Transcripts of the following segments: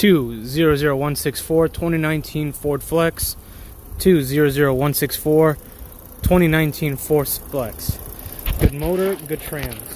2000164 2019 Ford Flex 2000164 2019 Ford Flex. Good motor, good trans.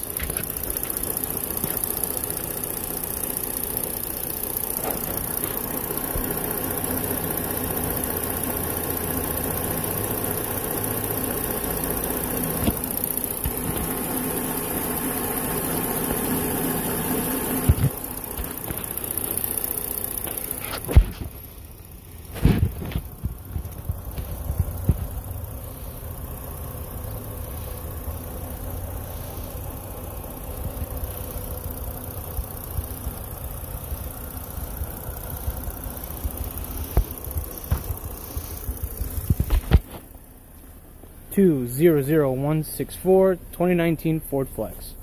Two zero zero one six four twenty nineteen 2019 Ford Flex.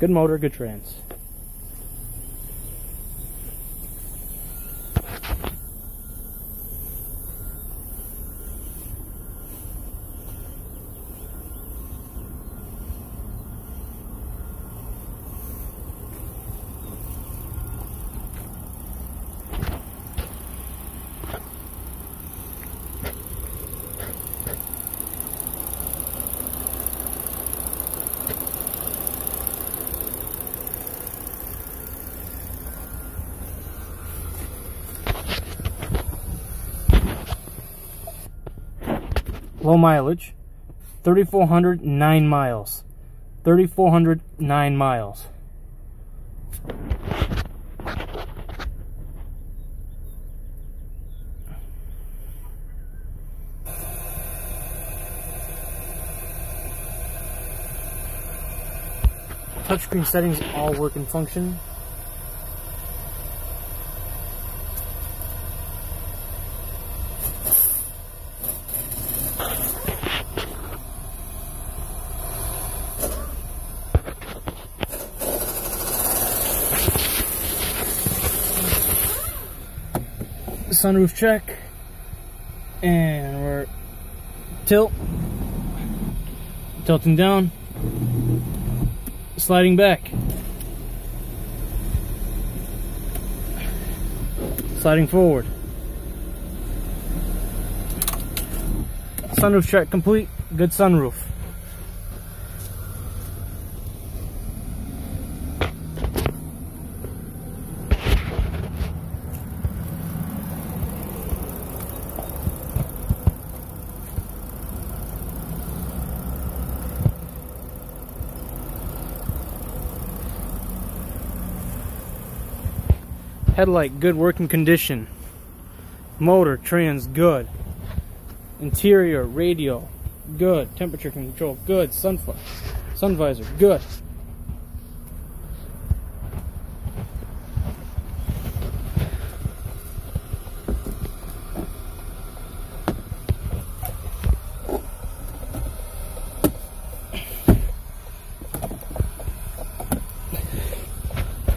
Good motor, good trans. Low mileage, 3,409 miles. 3,409 miles. Touchscreen settings all work and function. Sunroof check. And we're tilt. Tilting down. Sliding back. Sliding forward. Sunroof check complete. Good sunroof Headlight, good working condition. Motor, trans, good. Interior, radio, good. Temperature control, good. Sun, sun visor, good.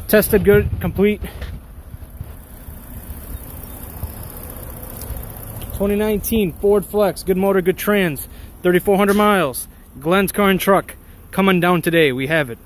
Tested good, complete. 2019 Ford Flex, good motor, good trans, 3,400 miles. Glen's Car and Truck, coming down today. We have it.